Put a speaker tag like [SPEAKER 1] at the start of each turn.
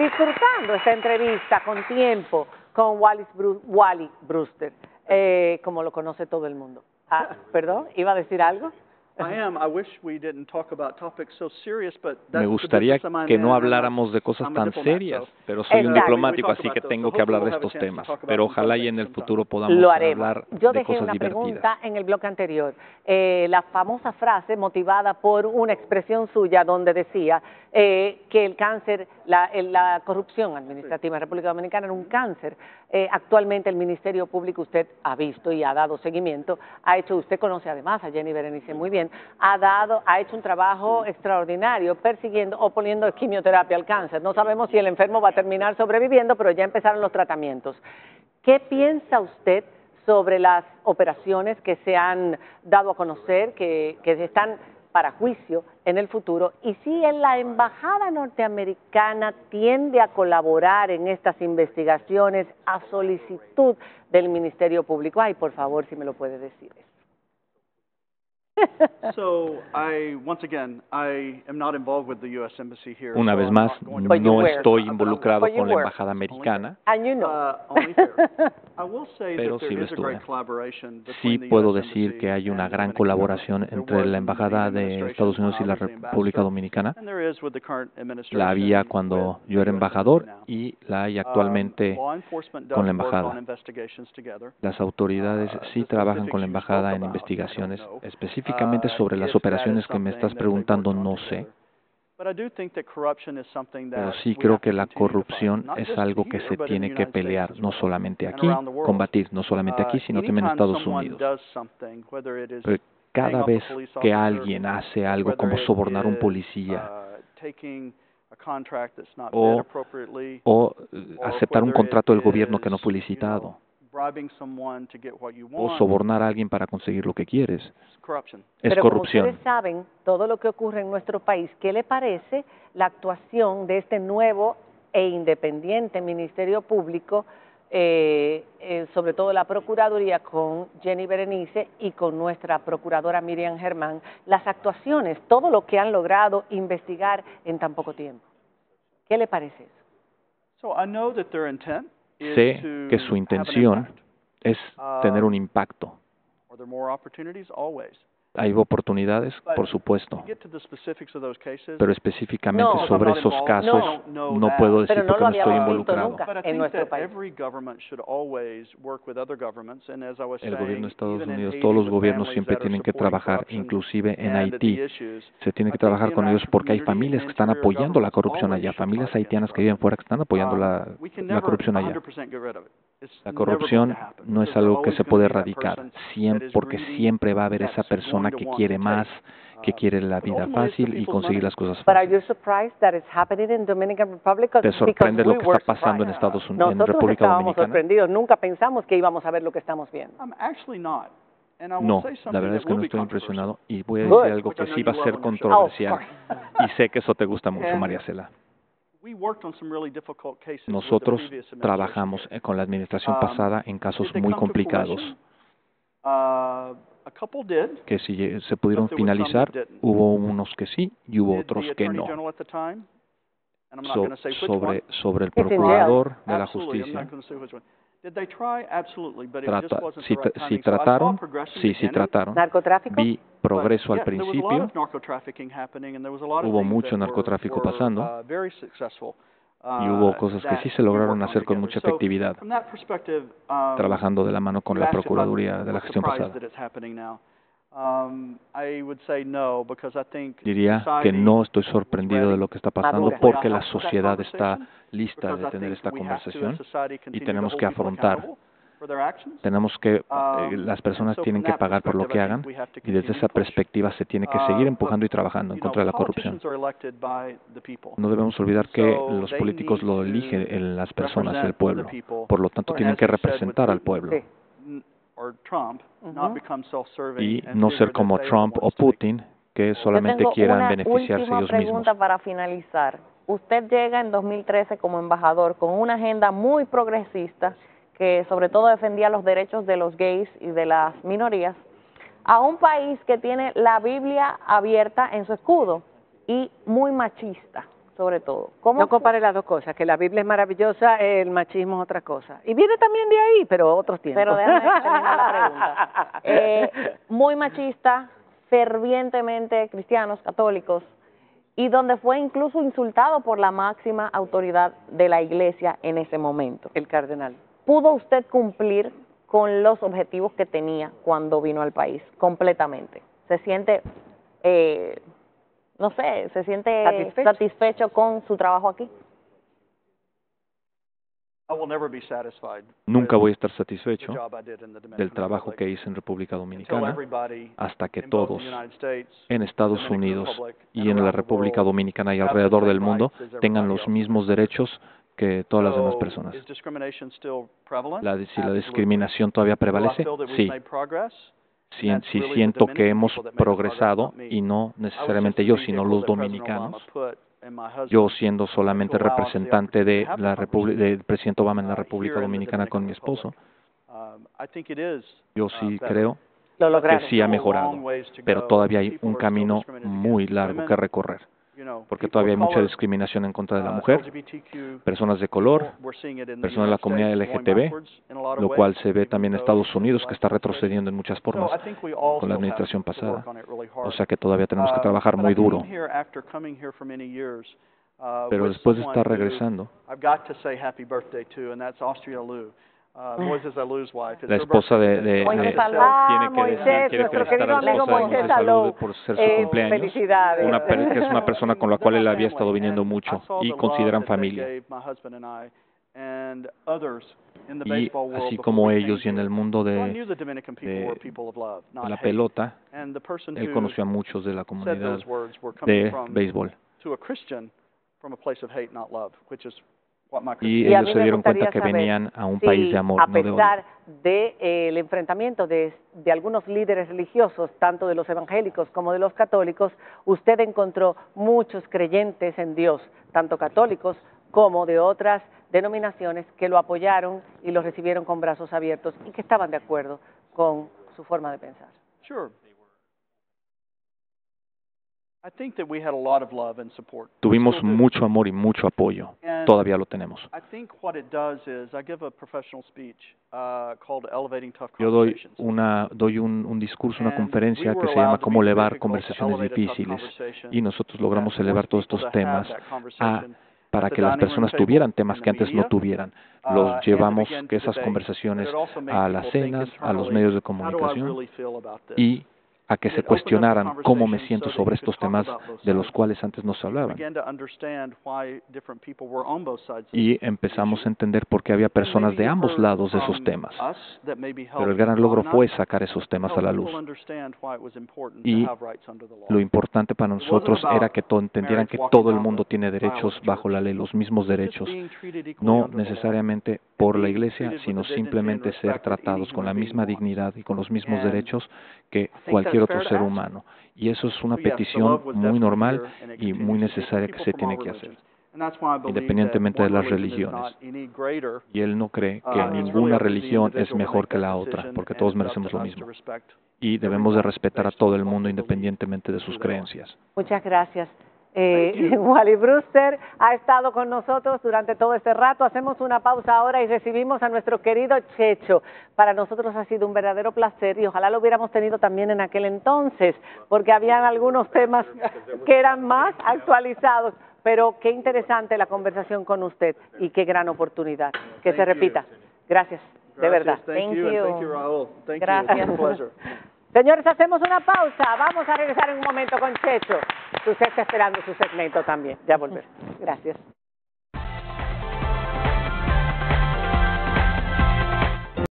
[SPEAKER 1] disfrutando esta entrevista con tiempo con Wally, Wally Brewster, eh, como lo conoce todo el mundo. Ah, perdón, ¿iba a decir algo?
[SPEAKER 2] Me gustaría que no habláramos de cosas tan serias, pero soy un diplomático, así que tengo que hablar de estos temas. Pero ojalá y en el futuro podamos
[SPEAKER 1] Lo
[SPEAKER 2] hablar
[SPEAKER 1] Yo
[SPEAKER 2] de
[SPEAKER 1] dejé
[SPEAKER 2] cosas
[SPEAKER 1] una
[SPEAKER 2] divertidas.
[SPEAKER 1] pregunta en el bloque anterior. Eh, la famosa frase motivada por una expresión suya donde decía eh, que el cáncer, la, el- la corrupción administrativa en República Dominicana era un cáncer. Eh, actualmente el Ministerio Público, usted ha visto y ha dado seguimiento, ha hecho, usted conoce además a Jenny Berenice muy bien, ha dado, ha hecho un trabajo extraordinario persiguiendo o poniendo quimioterapia al cáncer. No sabemos si el enfermo va a terminar sobreviviendo, pero ya empezaron los tratamientos. ¿Qué piensa usted sobre las operaciones que se han dado a conocer, que, que están para juicio en el futuro? Y si en la embajada norteamericana tiende a colaborar en estas investigaciones a solicitud del Ministerio Público. Ay, por favor, si me lo puede decir.
[SPEAKER 2] Una vez más, no estoy involucrado con la embajada americana,
[SPEAKER 1] And you know.
[SPEAKER 2] pero sí lo estuve. Sí puedo decir que hay una gran colaboración entre la embajada de Estados Unidos y la República Dominicana. La había cuando yo era embajador y la hay actualmente con la embajada. Las autoridades sí trabajan con la embajada en investigaciones. Específicamente sobre las operaciones que me estás preguntando, no sé. Pero sí creo que la corrupción es algo que se tiene que pelear, no solamente aquí, combatir, no solamente aquí, sino también en Estados Unidos. Pero cada vez que alguien hace algo como sobornar a un policía o, o aceptar un contrato del gobierno que no fue licitado o sobornar a alguien para conseguir lo que quieres, es
[SPEAKER 1] Pero como
[SPEAKER 2] corrupción.
[SPEAKER 1] ustedes saben todo lo que ocurre en nuestro país, ¿qué le parece la actuación de este nuevo e independiente Ministerio Público, eh, eh, sobre todo la Procuraduría con Jenny Berenice y con nuestra Procuradora Miriam Germán, las actuaciones, todo lo que han logrado investigar en tan poco tiempo? ¿Qué le parece eso?
[SPEAKER 2] Sé que su intención es tener un impacto. Hay oportunidades, por supuesto, pero específicamente
[SPEAKER 1] No,
[SPEAKER 2] sobre esos casos no puedo decir porque no estoy involucrado.
[SPEAKER 1] nunca en nuestro país.
[SPEAKER 2] El gobierno de Estados Unidos, todos los gobiernos siempre tienen que trabajar, inclusive en Haití. Se tiene que trabajar con ellos porque hay familias que están apoyando la corrupción allá, familias haitianas que viven fuera que están apoyando la, la corrupción allá. La corrupción no es algo que se puede erradicar, siempre, porque siempre va a haber esa persona que quiere más, que quiere la vida fácil y conseguir las cosas
[SPEAKER 1] But are
[SPEAKER 2] fáciles.
[SPEAKER 1] you surprised that it's happening in Dominican Republic?
[SPEAKER 2] ¿Te sorprende lo que está pasando en. Estados Unidos, en
[SPEAKER 1] Nosotros
[SPEAKER 2] República
[SPEAKER 1] estábamos
[SPEAKER 2] Dominicana?
[SPEAKER 1] sorprendidos, nunca pensamos que íbamos a ver lo que estamos viendo.
[SPEAKER 2] No, la verdad es que no estoy impresionado y voy a decir algo que sí va a ser
[SPEAKER 1] Oh,
[SPEAKER 2] controversial y sé que eso te gusta mucho, María Cela. Nosotros trabajamos con la administración pasada en casos muy complicados. que si se pudieron finalizar, hubo unos que sí y hubo otros que no. So- sobre, sobre el procurador de la justicia, trata, si, tra- si trataron, sí, sí trataron.
[SPEAKER 1] ¿Narcotráfico?
[SPEAKER 2] Vi progreso al principio, hubo mucho narcotráfico pasando. y hubo cosas que sí se lograron hacer con mucha efectividad, trabajando de la mano con la Procuraduría de la gestión pasada. Diría que no estoy sorprendido de lo que está pasando porque la sociedad está lista de tener esta conversación y tenemos que afrontar. Tenemos que, eh, las personas tienen que pagar por lo que hagan y desde esa perspectiva se tiene que seguir empujando y trabajando en contra de la corrupción. No debemos olvidar que los políticos lo eligen en las personas, el pueblo. Por lo tanto, tienen que representar al pueblo
[SPEAKER 1] Sí.
[SPEAKER 2] Y no ser como Trump o Putin que solamente quieran
[SPEAKER 3] una
[SPEAKER 2] beneficiarse ellos mismos.
[SPEAKER 3] pregunta para finalizar. Usted llega en 2013 como embajador con una agenda muy progresista que sobre todo defendía los derechos de los gays y de las minorías a un país que tiene la Biblia abierta en su escudo y muy machista, sobre todo.
[SPEAKER 1] ¿Cómo no compare las dos cosas, que la Biblia es maravillosa, el machismo es otra cosa. Y viene también de ahí, pero otros tiempos.
[SPEAKER 3] Pero déjame terminar la pregunta. Eh, muy machista, fervientemente cristianos, católicos, y donde fue incluso insultado por la máxima autoridad de la iglesia en ese momento.
[SPEAKER 1] El cardenal.
[SPEAKER 3] ¿Pudo usted cumplir con los objetivos que tenía cuando vino al país completamente? ¿Se siente, eh, no sé, se siente satisfecho con su trabajo aquí?
[SPEAKER 2] Nunca voy a estar satisfecho del trabajo que hice en República Dominicana hasta que todos en Estados Unidos y en la República Dominicana y alrededor del mundo tengan los mismos derechos que todas las demás personas. La, si la discriminación todavía prevalece, sí. Si, siento que hemos progresado, y no necesariamente yo, sino los dominicanos, yo siendo solamente representante de la del presidente Obama en la República Dominicana con mi esposo, yo sí creo que sí ha mejorado, pero todavía hay un camino muy largo que recorrer porque todavía hay mucha discriminación en contra de la uh, mujer, personas de color, personas de la comunidad LGTB, lo cual se ve también en Estados Unidos, que está retrocediendo en muchas formas con la administración pasada. O sea que todavía tenemos que uh, trabajar muy duro. Uh, Pero después de estar regresando, la esposa de, de, tiene que decir, quiere felicitar a la esposa de Moisés por ser su eh, cumpleaños, una, que es una persona con la cual él había estado viniendo mucho y consideran familia. Y así como ellos y en el mundo de, de, la pelota, él conoció a muchos de la comunidad de béisbol y, ellos se dieron cuenta que venían a un país de amor,
[SPEAKER 1] a pesar del de, enfrentamiento de, de, algunos líderes religiosos, tanto de los evangélicos como de los católicos, usted encontró muchos creyentes en Dios, tanto católicos como de otras denominaciones, que lo apoyaron y lo recibieron con brazos abiertos y que estaban de acuerdo con su forma de pensar.
[SPEAKER 2] Tuvimos mucho amor y mucho apoyo. Todavía lo tenemos. Yo doy, una, doy un, un discurso, una conferencia que se llama Cómo elevar conversaciones difíciles. Y nosotros logramos elevar todos estos temas a para que las personas tuvieran temas que antes no tuvieran. Uh, los llevamos que esas conversaciones a las cenas, a los medios de comunicación y a que se cuestionaran cómo me siento sobre estos temas de los cuales antes no se hablaban. Y empezamos a entender por qué había personas de ambos lados de esos temas. Pero el gran logro fue sacar esos temas a la luz. Y lo importante para nosotros era que entendieran que todo el mundo tiene derechos bajo la ley, los mismos derechos. No necesariamente por la iglesia, sino simplemente ser tratados con la misma dignidad y con los mismos derechos que cualquier otro ser humano. Y eso es una petición muy normal y muy necesaria que se tiene que hacer independientemente de las religiones. Y él no cree que uh, ninguna religión es mejor que la otra, porque todos merecemos lo mismo. Y debemos de respetar a todo el mundo independientemente de sus creencias.
[SPEAKER 1] Muchas gracias. Eh, Wally Brewster ha estado con nosotros durante todo este rato. Hacemos una pausa ahora y recibimos a nuestro querido Checho. Para nosotros ha sido un verdadero placer y ojalá lo hubiéramos tenido también en aquel entonces, porque habían algunos temas que eran más actualizados. Pero qué interesante la conversación con usted y qué gran oportunidad. Que se repita. Gracias, de verdad.
[SPEAKER 3] Thank Gracias.
[SPEAKER 1] Señores, hacemos una pausa. Vamos a regresar en un momento con Checho. Usted está esperando su segmento también. Ya volver. Gracias.